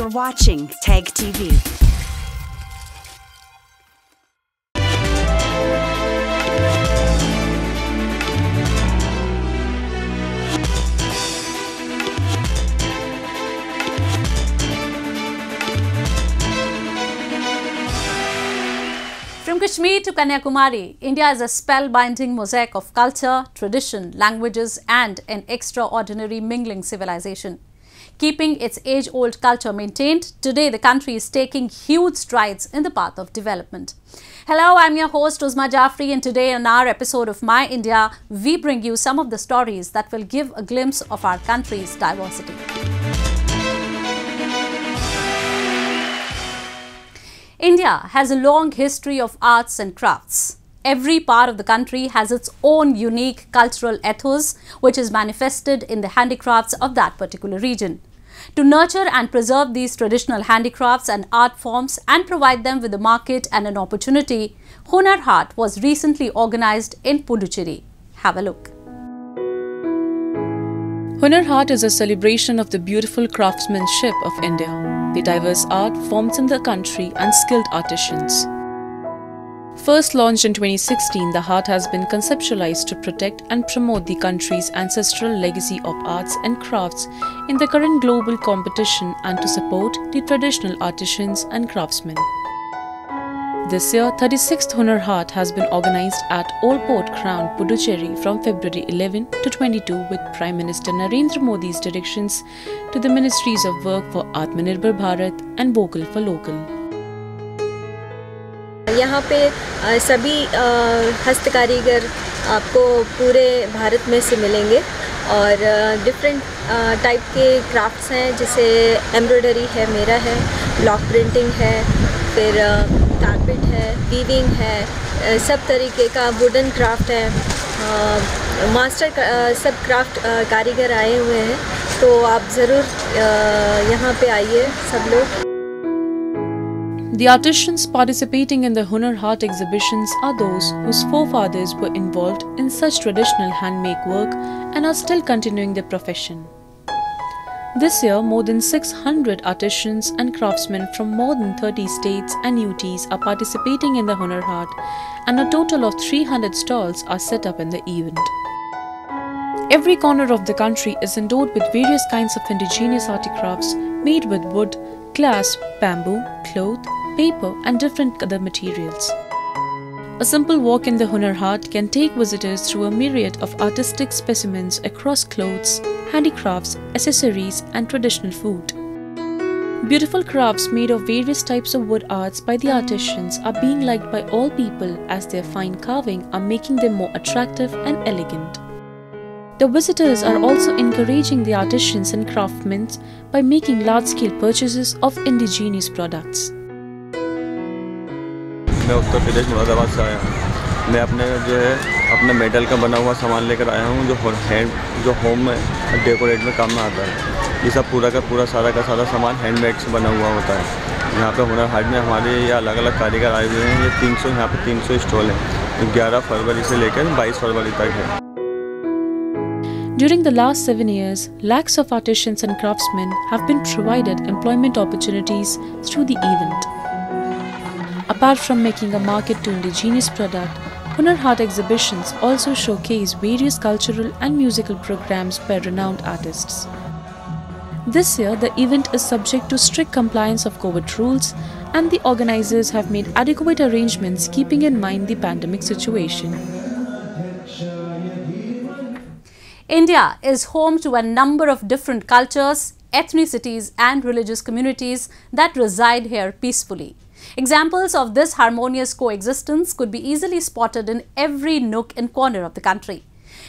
You're watching Tag TV. From Kashmir to Kanyakumari, India is a spellbinding mosaic of culture, tradition, languages, and an extraordinary mingling civilization. Keeping its age old culture maintained, today the country is taking huge strides in the path of development. Hello, I'm your host Uzma Jafri, and today in our episode of My India, we bring you some of the stories that will give a glimpse of our country's diversity. India has a long history of arts and crafts. Every part of the country has its own unique cultural ethos, which is manifested in the handicrafts of that particular region. To nurture and preserve these traditional handicrafts and art forms and provide them with a market and an opportunity, Hunar was recently organized in Puducherry. Have a look. Hunar is a celebration of the beautiful craftsmanship of India, the diverse art forms in the country, and skilled artisans. First launched in 2016, the Haat has been conceptualized to protect and promote the country's ancestral legacy of arts and crafts in the current global competition and to support the traditional artisans and craftsmen. This year, 36th Hunar Haat has been organized at Old Port Crown, Puducherry from February 11 to 22 with Prime Minister Narendra Modi's directions to the Ministries of Work for Atmanirbhar Bharat and Vocal for Local. यहाँ पे सभी अ, हस्त कारीगर आपको पूरे भारत में से मिलेंगे और डिफरेंट टाइप के क्राफ्ट्स हैं जैसे एम्ब्रॉयडरी है मेरा है ब्लॉक प्रिंटिंग है फिर कारपेट है वीविंग है सब तरीके का वुडन क्राफ्ट है। मास्टर सब क्राफ्ट कारीगर आए हुए हैं तो आप ज़रूर यहाँ पे आइए सब लोग। The artisans participating in the Hunar Haat exhibitions are those whose forefathers were involved in such traditional handmade work and are still continuing their profession. This year, more than 600 artisans and craftsmen from more than 30 states and UTs are participating in the Hunar Haat, and a total of 300 stalls are set up in the event. Every corner of the country is endowed with various kinds of indigenous articrafts made with wood, glass, bamboo, cloth, paper, and different other materials. A simple walk in the Hunar Haat can take visitors through a myriad of artistic specimens across clothes, handicrafts, accessories, and traditional food. Beautiful crafts made of various types of wood arts by the artisans are being liked by all people as their fine carving are making them more attractive and elegant. The visitors are also encouraging the artisans and craftsmen by making large scale purchases of indigenous products. मैं उत्तर प्रदेश मुरादाबाद से आया हूँ। मैं अपने जो है अपने metal का बना हुआ सामान लेकर आया हूँ जो हैंड जो होम में डेकोरेट में काम में आता है। ये सब पूरा का पूरा सारा का सारा सामान हैंडमेड से बना हुआ होता है। यहाँ पे हुनर हाट में हमारे ये अलग अलग कारीगर आए हुए हैं। ये 300 यहाँ पे 300 स्टॉल हैं। ग्यारह फरवरी से लेकर 22 फरवरी तक है। During the last seven years, lakhs of artisans and craftsmen have been provided employment opportunities through the event. Apart from making a market to indigenous product, Hunar exhibitions also showcase various cultural and musical programs by renowned artists. This year, the event is subject to strict compliance of COVID rules, and the organizers have made adequate arrangements keeping in mind the pandemic situation. India is home to a number of different cultures, ethnicities, and religious communities that reside here peacefully. Examples of this harmonious coexistence could be easily spotted in every nook and corner of the country.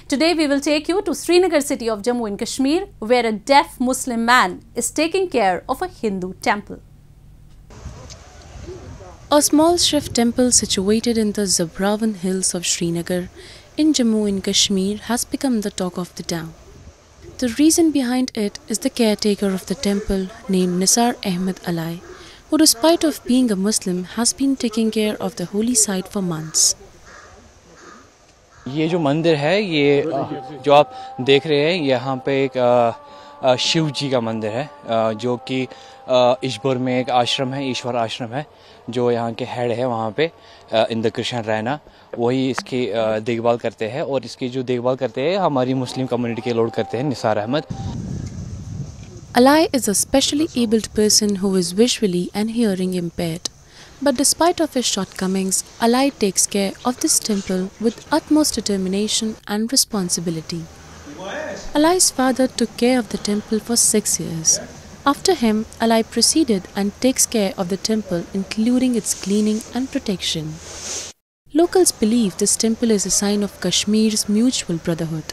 Today, we will take you to Srinagar city of Jammu and Kashmir, where a deaf Muslim man is taking care of a Hindu temple. A small Shiv temple situated in the Zabarwan hills of Srinagar in Jammu and Kashmir has become the talk of the town. The reason behind it is the caretaker of the temple named Nisar Ahmed Alai, who, despite of being a Muslim, has been taking care of the holy site for months. ये जो मंदिर है, ये जो आप देख रहे हैं, यहाँ पे एक शिव जी का मंदिर है जो कि ईश्वर में एक आश्रम है, ईश्वर आश्रम है, जो यहाँ के हेड है वहाँ पे इंद्र कृष्ण रैना वही इसकी देखभाल करते हैं और इसकी जो देखभाल करते हैं, हमारी मुस्लिम कम्युनिटी के लोग करते हैं, Nisar Ahmad Alai is a specially abled person who is visually and hearing impaired. But despite of his shortcomings, Alai takes care of this temple with utmost determination and responsibility. Alai's father took care of the temple for six years. After him, Alai proceeded and takes care of the temple, including its cleaning and protection. Locals believe this temple is a sign of Kashmir's mutual brotherhood.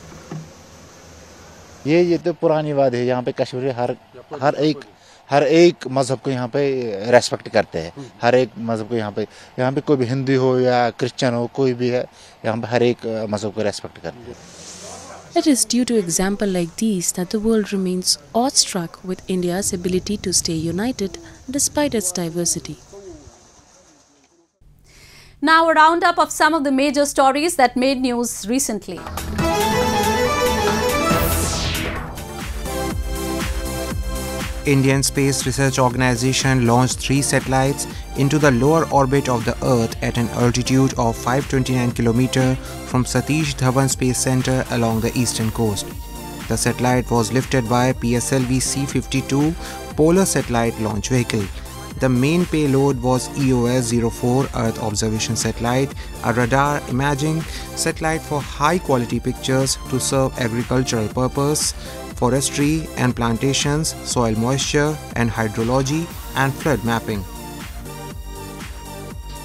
ये ये तो पुरानी बात है यहाँ पे कश्मीरी हर हर एक हर एक मज़हब को यहाँ पे रेस्पेक्ट करते हैं हर एक मज़हब को यहाँ पे यहाँ पे कोई भी हिंदू हो या क्रिश्चियन हो कोई भी है यहाँ पे हर एक मज़हब को रेस्पेक्ट करते हैं It is due to example like these that the world remains awestruck with India's ability to stay united despite its diversity. Now, a roundup of some of the major stories that made news recently. Indian Space Research Organization launched three satellites into the lower orbit of the Earth at an altitude of 529 km from Satish Dhawan Space Center along the eastern coast. The satellite was lifted by PSLV C-52 Polar Satellite Launch Vehicle. The main payload was EOS-04 Earth Observation Satellite, a radar imaging satellite for high-quality pictures to serve agricultural purpose, forestry and plantations, soil moisture and hydrology, and flood mapping.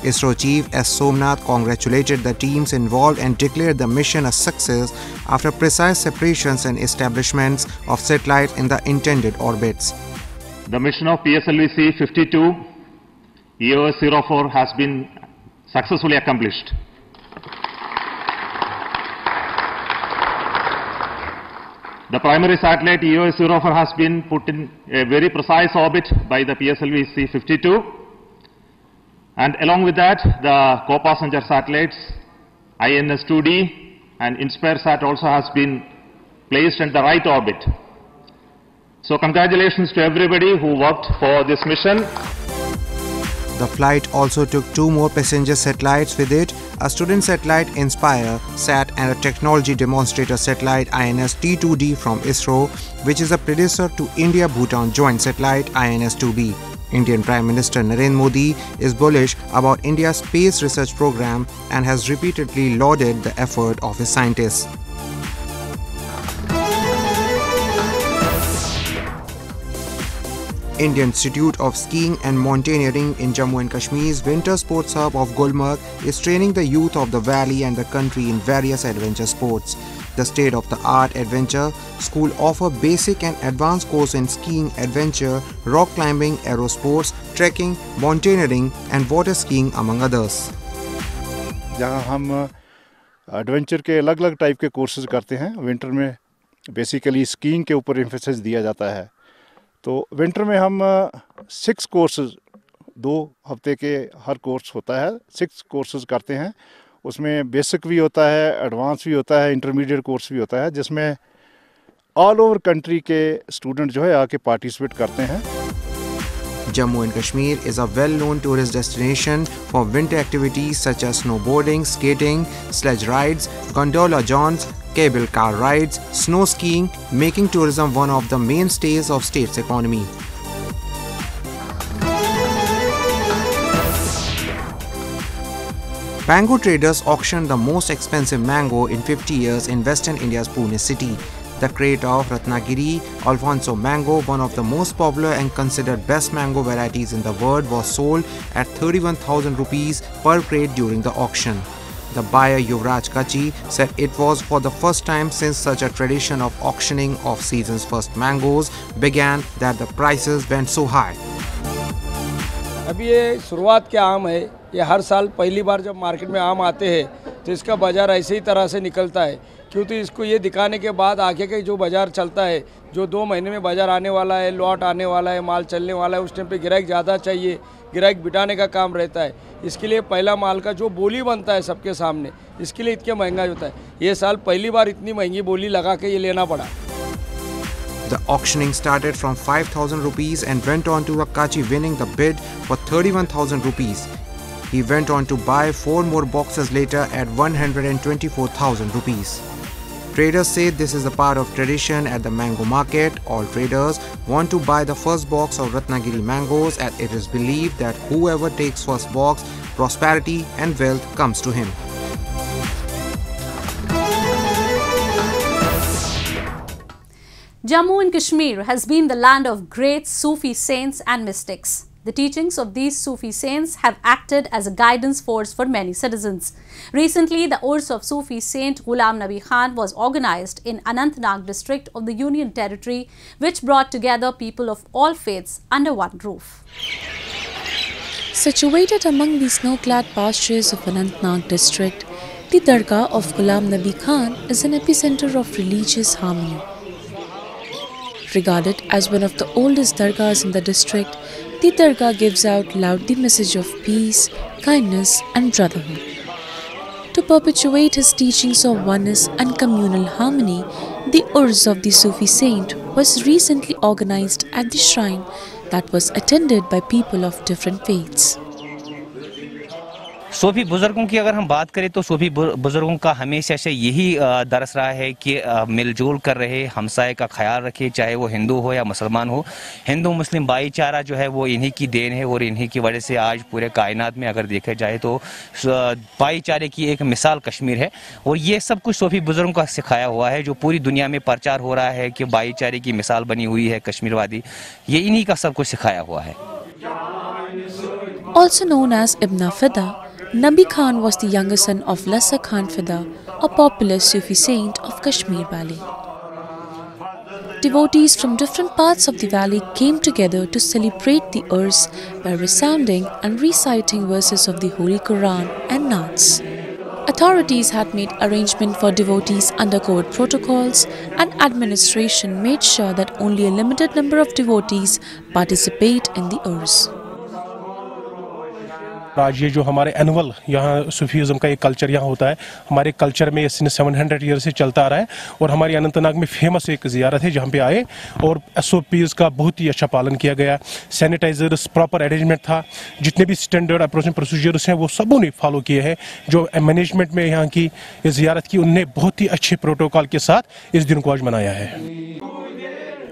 ISRO Chief S. Somnath congratulated the teams involved and declared the mission a success after precise separations and establishments of satellites in the intended orbits. The mission of PSLV C-52 EOS 04 has been successfully accomplished. The primary satellite EOS 04 has been put in a very precise orbit by the PSLV C-52 and along with that the co-passenger satellites INS-2D and InspireSat also has been placed in the right orbit. So congratulations to everybody who worked for this mission. The flight also took two more passenger satellites with it a student satellite Inspire SAT and a technology demonstrator satellite INS T2D from ISRO, which is a predecessor to India Bhutan joint satellite INS 2B. Indian Prime Minister Narendra Modi is bullish about India's space research program and has repeatedly lauded the effort of his scientists. Indian Institute of Skiing and Mountaineering in Jammu and Kashmir's winter sports hub of Gulmarg is training the youth of the valley and the country in various adventure sports. The state-of-the-art adventure school offer basic and advanced course in skiing, adventure, rock climbing, aero sports, trekking, mountaineering and water skiing among others. जहाँ हम adventure के अलग अलग type के courses करते हैं winter में basically skiing के ऊपर एम्फेसिस दिया जाता है तो विंटर में हम सिक्स कोर्सेज दो हफ़्ते के हर कोर्स होता है। सिक्स कोर्सेज करते हैं। उसमें बेसिक भी होता है एडवांस भी होता है इंटरमीडिएट कोर्स भी होता है, जिसमें ऑल ओवर कंट्री के स्टूडेंट जो है आके पार्टिसिपेट करते हैं। Jammu and Kashmir is a well known tourist destination for winter activities such as snow boarding skating sledge rides gondola zones cable car rides, snow skiing, making tourism one of the mainstays of state's economy. Mango traders auctioned the most expensive mango in 50 years in western India's Pune city. The crate of Ratnagiri Alphonso mango, one of the most popular and considered best mango varieties in the world, was sold at 31,000 rupees per crate during the auction. The buyer Yuvraj Kachi said it was for the first time since such a tradition of auctioning of season's first mangoes began that the prices went so high. अभी ये शुरुआत के आम है ये हर साल पहली बार जब मार्केट में आम आते हैं तो इसका बाज़ार ऐसे ही तरह से निकलता है क्योंकि इसको ये दिखाने के बाद आगे का जो बाज़ार चलता है जो दो महीने में बाज़ार आने वाला है लॉट आने वाला है माल चलने वाला है उस टाइम पे ग्राहक ज़्यादा चाहिए ग्राहक बिटाने का काम रहता है इसके लिए पहला माल का जो बोली बनता है सबके सामने इसके लिए इतना महँगा होता है ये साल पहली बार इतनी महँगी बोली लगा के ये लेना पड़ा The auctioning started from 5000 rupees and went on to Akachi winning the bid for 31000 rupees. He went on to buy four more boxes later at 124,000 rupees. Traders say this is a part of tradition at the mango market. All traders want to buy the first box of Ratnagiri mangoes and it is believed that whoever takes first box, prosperity and wealth comes to him. Jammu and Kashmir has been the land of great Sufi saints and mystics. The teachings of these Sufi saints have acted as a guidance force for many citizens. Recently, the Urs of Sufi Saint Ghulam Nabi Khan was organized in Anantnag district of the Union Territory, which brought together people of all faiths under one roof. Situated among the snow-clad pastures of Anantnag district, the Dargah of Ghulam Nabi Khan is an epicenter of religious harmony. Regarded as one of the oldest dargahs in the district, the dargah gives out loud the message of peace, kindness and brotherhood. To perpetuate his teachings of oneness and communal harmony, the Urs of the Sufi saint was recently organized at the shrine that was attended by people of different faiths. सूफी बुज़ुर्गों की अगर हम बात करें तो सूफी बुज़ुर्गों का हमेशा से यही दरस रहा है कि मिलजुल कर रहे हमसाए का ख्याल रखे चाहे वो हिंदू हो या मुसलमान हो। हिंदू मुस्लिम भाईचारा जो है वो इन्हीं की देन है और इन्हीं की वजह से आज पूरे कायनात में अगर देखा जाए तो भाईचारे की एक मिसाल कश्मीर है। और ये सब कुछ सूफी बुज़ुर्गों का सिखाया हुआ है जो पूरी दुनिया में प्रचार हो रहा है कि भाईचारे की मिसाल बनी हुई है कश्मीरवादी। ये इन्हीं का सब कुछ सिखाया हुआ है। Also known as Ibn Fida, Nabi Khan was the younger son of Lassa Khan Fida, a popular Sufi saint of Kashmir Valley. Devotees from different parts of the valley came together to celebrate the Urs by resounding and reciting verses of the Holy Quran and Naats. Authorities had made arrangement for devotees under COVID protocols and administration made sure that only a limited number of devotees participate in the Urs. आज ये जो हमारे annual यहाँ Sufism का एक culture यहाँ होता है, हमारे कल्चर में सेवन हंड्रेड ईयर से चलता आ रहा है और हमारी अनंतनाग में फ़ेमस एक जियारत है जहाँ पे आए और एस ओ पीज़ का बहुत ही अच्छा पालन किया गया। सैनिटाइजर्स प्रॉपर अरेंजमेंट था। जितने भी स्टैंडर्ड अप्रोचिंग प्रोसीजर्स हैं, वो सबों ने फॉलो किए हैं। जो मैनेजमेंट में यहाँ की जियारत की, उनने बहुत ही अच्छे प्रोटोकॉल के साथ इस दिन को आज मनाया है।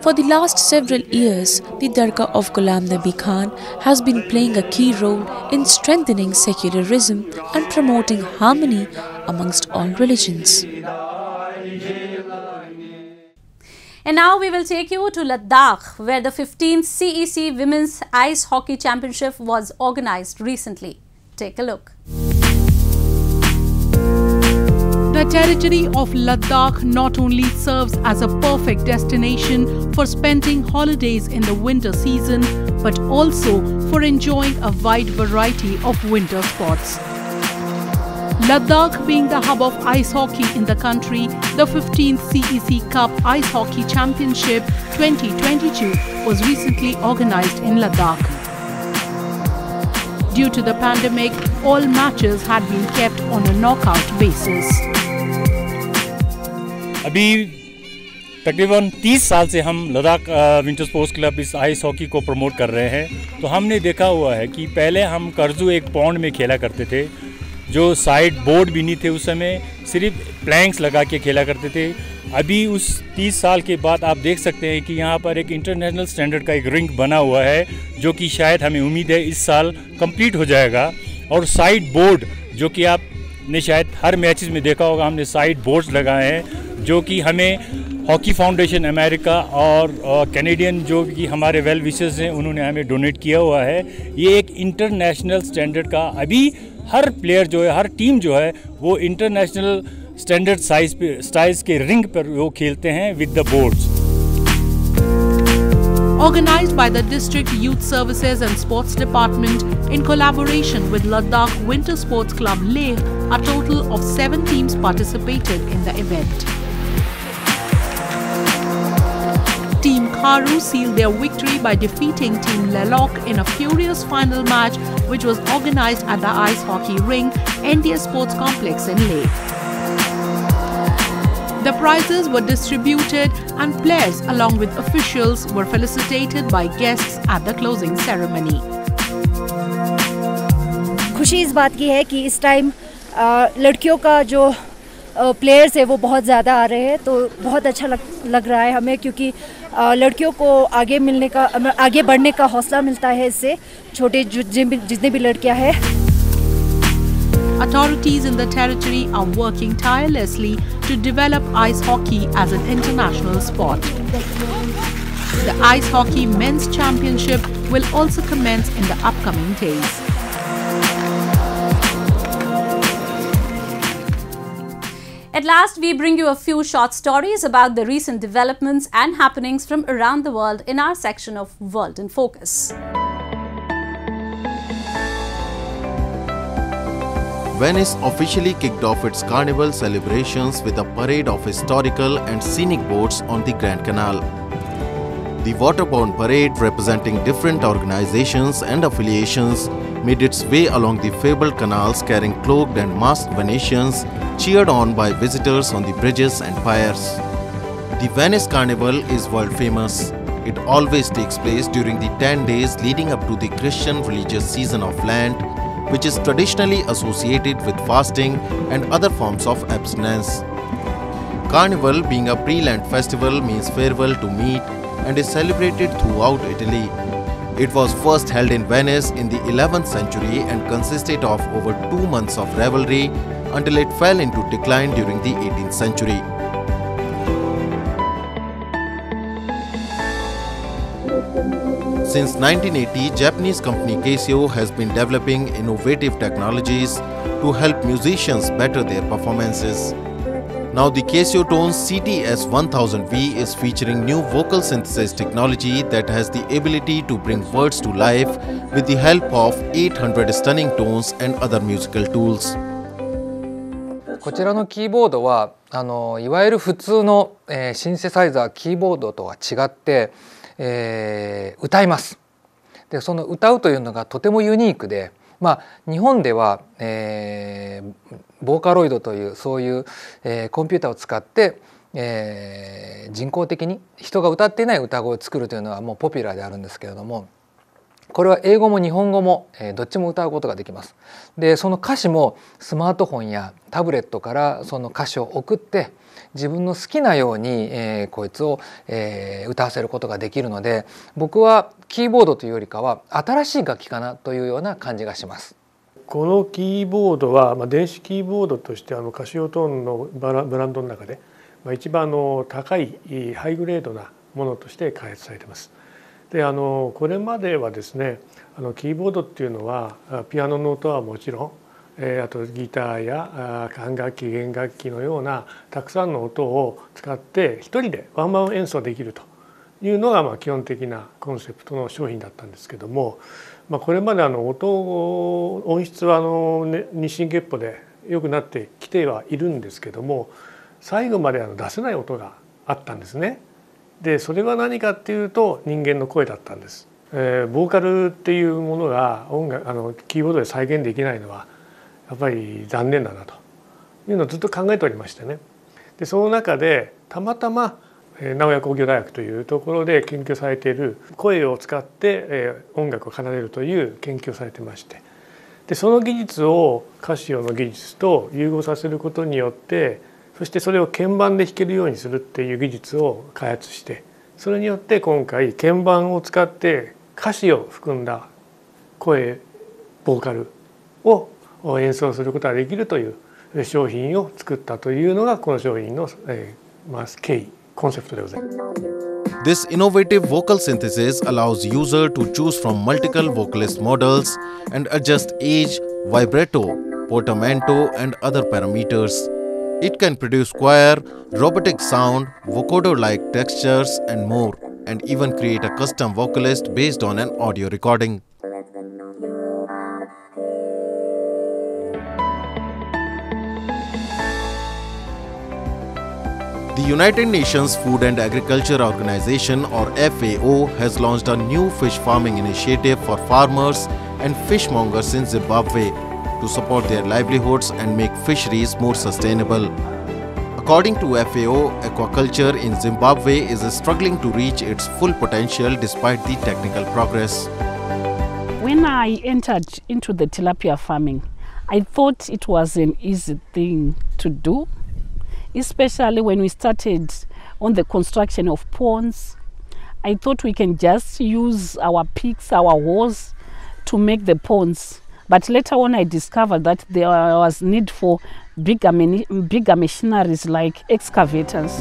For the last several years, the Dargah of Ghulam Nabi Khan has been playing a key role in strengthening secularism and promoting harmony amongst all religions. And now we will take you to Ladakh, where the 15th CEC Women's Ice Hockey Championship was organized recently. Take a look. The territory of Ladakh not only serves as a perfect destination for spending holidays in the winter season, but also for enjoying a wide variety of winter sports. Ladakh being the hub of ice hockey in the country, the 15th CEC Cup Ice Hockey Championship 2022 was recently organized in Ladakh. Due to the pandemic, all matches had been kept on a knockout basis. अभी तकरीबन 30 साल से हम Ladakh winter sports club इस ice hockey को promote कर रहे हैं। तो हमने देखा हुआ है कि पहले हम कर्जू एक पौंड में खेला करते थे, जो साइड बोर्ड भी नहीं थे उस समय, सिर्फ़ प्लैंक्स लगा के खेला करते थे। अभी उस 30 साल के बाद आप देख सकते हैं कि यहाँ पर एक इंटरनेशनल स्टैंडर्ड का एक रिंग बना हुआ है, जो कि शायद हमें उम्मीद है इस साल कंप्लीट हो जाएगा। और साइड बोर्ड, जो कि आपने शायद हर मैचेस में देखा होगा हमने साइड बोर्ड्स लगाए हैं जो कि हमें हॉकी फाउंडेशन अमेरिका और कैनेडियन जो कि हमारे वेल विशेष हैं उन्होंने हमें डोनेट किया हुआ है। ये एक इंटरनेशनल स्टैंडर्ड का अभी हर प्लेयर जो है हर टीम जो है वो इंटरनेशनल स्टैंडर्ड साइज़ पे साइज़ के रिंग पर वो खेलते हैं with the boards Organized by the District Youth Services and Sports Department in collaboration with Ladakh Winter Sports Club Leh, a total of seven teams participated in the event. Team Kharu sealed their victory by defeating Team Lelok in a furious final match which was organized at the ice hockey ring NDS Sports Complex in Leh. The prizes were distributed and players along with officials were felicitated by guests at the closing ceremony. खुशी इस बात की है कि इस time लड़कियों का जो प्लेयर्स है वो बहुत ज़्यादा आ रहे हैं तो बहुत अच्छा लग लग रहा है हमें क्योंकि लड़कियों को आगे मिलने का आगे बढ़ने का हौसला मिलता है इससे छोटे जितने भी लड़कियाँ हैं Authorities in the territory are working tirelessly to develop ice hockey as an international sport. The Ice Hockey Men's Championship will also commence in the upcoming days. At last, we bring you a few short stories about the recent developments and happenings from around the world in our section of World in Focus. Venice officially kicked off its carnival celebrations with a parade of historical and scenic boats on the Grand Canal. The waterborne parade, representing different organizations and affiliations, made its way along the fabled canals carrying cloaked and masked Venetians, cheered on by visitors on the bridges and piers. The Venice Carnival is world famous. It always takes place during the 10 days leading up to the Christian religious season of Lent, which is traditionally associated with fasting and other forms of abstinence. Carnival, being a pre Lent festival, means farewell to meat and is celebrated throughout Italy. It was first held in Venice in the 11th century and consisted of over two months of revelry until it fell into decline during the 18th century. Since 1980, Japanese company Casio has been developing innovative technologies to help musicians better their performances. Now the Casio Tone CTS 1000V is featuring new vocal synthesis technology that has the ability to bring words to life with the help of 800 stunning tones and other musical tools. こちらのキーボードはあのいわゆる普通の、えーシンセサイザーキーボードとは違って、えー歌います。でその歌うというのがとてもユニークで、まあ、日本では、えーボーカロイドというそういう、えーコンピューターを使って、えー人工的に人が歌っていない歌声を作るというのはもうポピュラーであるんですけれどもこれは英語も日本語も、えーどっちも歌うことができます。でその歌詞もスマートフォンやタブレットからその歌詞を送って自分の好きなように、えーこいつを、えー歌わせることができるので僕はキーボードというよりかは新しい楽器かなというような感じがします。このキーボードは、まあ、電子キーボードとしてあのカシオトーンのバラブランドの中で、まあ、一番の高いハイグレードなものとして開発されています。であのこれまではですねあのキーボードっていうのはあピアノの音はもちろん、あとギターやあ管楽器弦楽器のようなたくさんの音を使って一人でワンマン演奏できるというのがまあ基本的なコンセプトの商品だったんですけども、まあ、これまであの音音質はあの、ね、日進月歩で良くなってきてはいるんですけども最後まであの出せない音があったんですね。でそれは何かっていうと人間の声だったんです。えーボーカルっていうものが音楽あのキーボードで再現できないのはやっぱり残念だなというのをずっと考えておりましてね。でその中でたまたまえ名古屋工業大学というところで研究されている声を使ってえ音楽を奏でるという研究をされてましてでその技術をカシオの技術と融合させることによってそしてそれを鍵盤で弾けるようにするっていう技術を開発してそれによって今回鍵盤を使って歌詞を含んだ声ボーカルを演奏することができるという商品を作ったというのがこの商品の、えーまあ、経緯コンセプトでございます。 This innovative vocal synthesis allows user to choose from multiple vocalist models and adjust age, vibrato, portamento and other parameters. It can produce choir, robotic sound, vocoder-like textures and more and even create a custom vocalist based on an audio recording. The United Nations Food and Agriculture Organization or FAO has launched a new fish farming initiative for farmers and fishmongers in Zimbabwe to support their livelihoods and make fisheries more sustainable. According to FAO, aquaculture in Zimbabwe is struggling to reach its full potential despite the technical progress. When I entered into the tilapia farming, I thought it was an easy thing to do, especially when we started on the construction of ponds. I thought we can just use our picks, our hoes to make the ponds. But later on, I discovered that there was need for bigger, bigger machineries like excavators.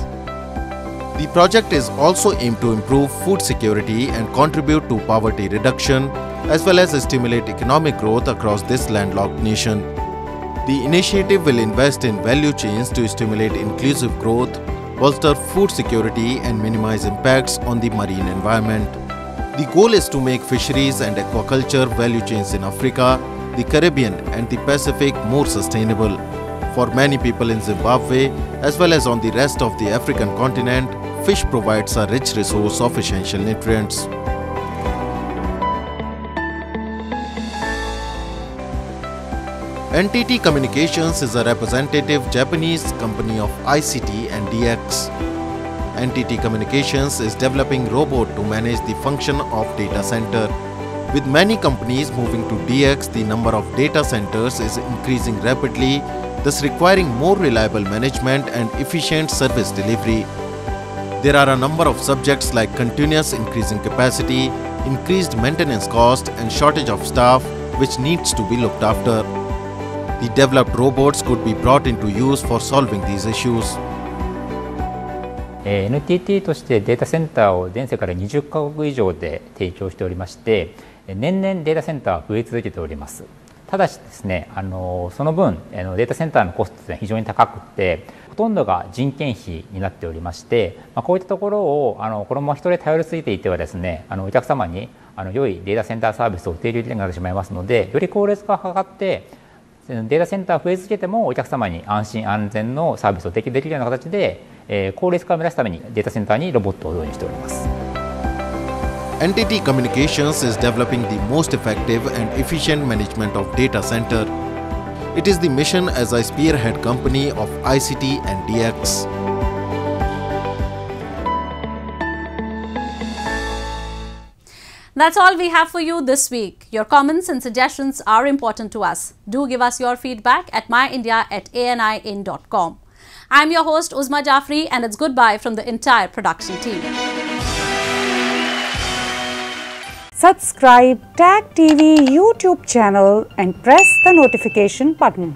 The project is also aimed to improve food security and contribute to poverty reduction, as well as stimulate economic growth across this landlocked nation. The initiative will invest in value chains to stimulate inclusive growth, bolster food security, and minimize impacts on the marine environment. The goal is to make fisheries and aquaculture value chains in Africa, the Caribbean, and the Pacific more sustainable. For many people in Zimbabwe, as well as on the rest of the African continent, fish provides a rich resource of essential nutrients. NTT Communications is a representative Japanese company of ICT and DX. NTT Communications is developing robot to manage the function of data center. With many companies moving to DX, the number of data centers is increasing rapidly, thus requiring more reliable management and efficient service delivery. There are a number of subjects like continuous increasing capacity, increased maintenance cost and shortage of staff which needs to be looked after. The developed robots could be brought into use for solving these issues. NTT としてデータセンターを全世界から20カ国以上で提供しておりまして年々データセンターは増え続けておりますただしですねあのその分あのデータセンターのコストは非常に高くてほとんどが人件費になっておりまして、まあ、こういったところをあのこのまま人で頼りすぎていてはですねあのお客様にあの良いデータセンターサービスを提供できなくなってしまいますのでより効率化がかかってデータセンター増え続けてもお客様に安心安全のサービスを提供できるような形で、えー、効率化を目指すためにデータセンターにロボットを導入しております。NTT Communications is developing the most effective and efficient management of data center. It is the mission as a spearhead company of ICT and DX. That's all we have for you this week. Your comments and suggestions are important to us. Do give us your feedback at myindia at anin.com. I'm your host Uzma Jafri and it's goodbye from the entire production team. Subscribe TAG TV YouTube channel and press the notification button.